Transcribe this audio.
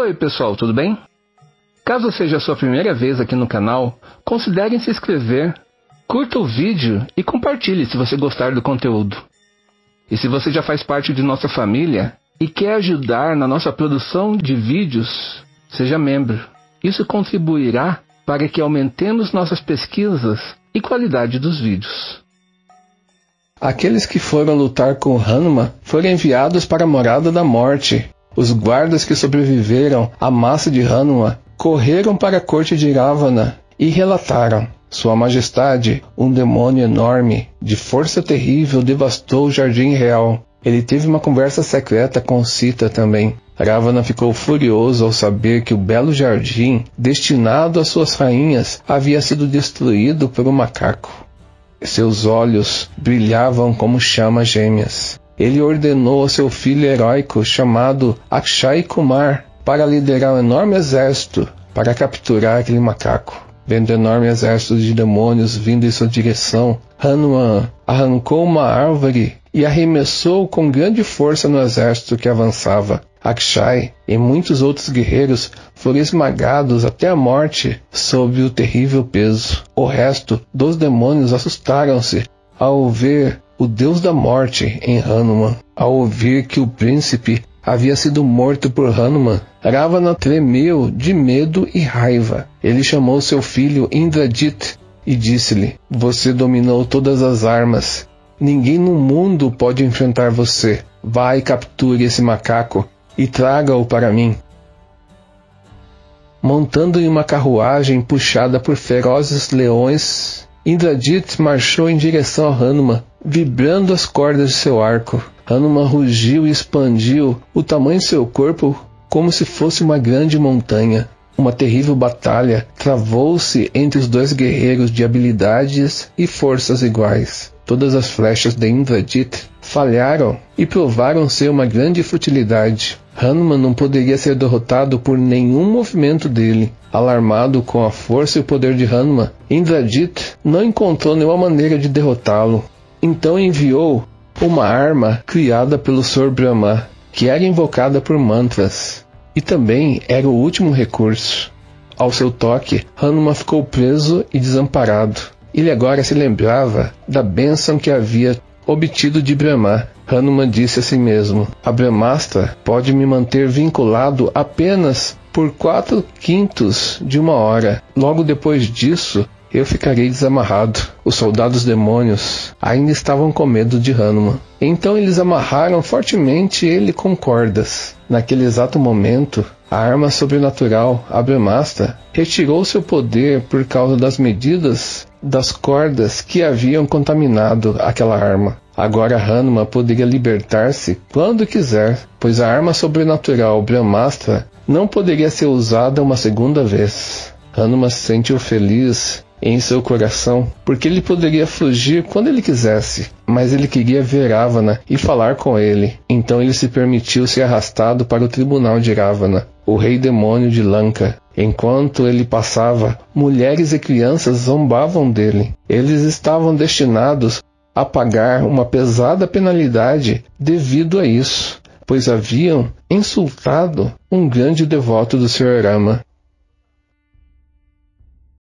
Oi pessoal, tudo bem? Caso seja a sua primeira vez aqui no canal, considere se inscrever, curta o vídeo e compartilhe se você gostar do conteúdo. E se você já faz parte de nossa família e quer ajudar na nossa produção de vídeos, seja membro. Isso contribuirá para que aumentemos nossas pesquisas e qualidade dos vídeos. Aqueles que foram lutar com Hanuman foram enviados para a morada da morte. Os guardas que sobreviveram à massa de Hanuman correram para a corte de Ravana e relataram: Sua Majestade, um demônio enorme, de força terrível, devastou o jardim real. Ele teve uma conversa secreta com Sita também. Ravana ficou furioso ao saber que o belo jardim, destinado às suas rainhas, havia sido destruído por um macaco. Seus olhos brilhavam como chamas gêmeas. Ele ordenou ao seu filho heróico chamado Akshay Kumar para liderar um enorme exército para capturar aquele macaco. Vendo o enorme exército de demônios vindo em sua direção, Hanuman arrancou uma árvore e arremessou com grande força no exército que avançava. Akshay e muitos outros guerreiros foram esmagados até a morte sob o terrível peso. O resto dos demônios assustaram-se ao ver o deus da morte em Hanuman. Ao ouvir que o príncipe havia sido morto por Hanuman, Ravana tremeu de medo e raiva. Ele chamou seu filho Indrajit e disse-lhe: Você dominou todas as armas. Ninguém no mundo pode enfrentar você. Vai e capture esse macaco e traga-o para mim. Montando em uma carruagem puxada por ferozes leões, Indrajit marchou em direção a Hanuman, vibrando as cordas de seu arco. Hanuman rugiu e expandiu o tamanho de seu corpo como se fosse uma grande montanha. Uma terrível batalha travou-se entre os dois guerreiros de habilidades e forças iguais. Todas as flechas de Indrajit falharam e provaram ser uma grande futilidade. Hanuman não poderia ser derrotado por nenhum movimento dele. Alarmado com a força e o poder de Hanuman, Indrajit não encontrou nenhuma maneira de derrotá-lo. Então enviou uma arma criada pelo Sr. Brahma, que era invocada por mantras, e também era o último recurso. Ao seu toque, Hanuman ficou preso e desamparado. Ele agora se lembrava da bênção que havia obtido de Brahma. Hanuman disse a si mesmo: A Brahmastra pode me manter vinculado apenas por quatro quintos de uma hora. Logo depois disso, eu ficarei desamarrado. Os soldados demônios ainda estavam com medo de Hanuman. Então eles amarraram fortemente ele com cordas. Naquele exato momento, a arma sobrenatural, Brahmastra, retirou seu poder por causa das medidas das cordas que haviam contaminado aquela arma. Agora Hanuman poderia libertar-se quando quiser, pois a arma sobrenatural Brahmastra não poderia ser usada uma segunda vez. Hanuman se sentiu feliz em seu coração, porque ele poderia fugir quando ele quisesse, mas ele queria ver Ravana e falar com ele. Então ele se permitiu ser arrastado para o tribunal de Ravana, o rei demônio de Lanka. Enquanto ele passava, mulheres e crianças zombavam dele. Eles estavam destinados a pagar uma pesada penalidade devido a isso, pois haviam insultado um grande devoto do Sr. Rama.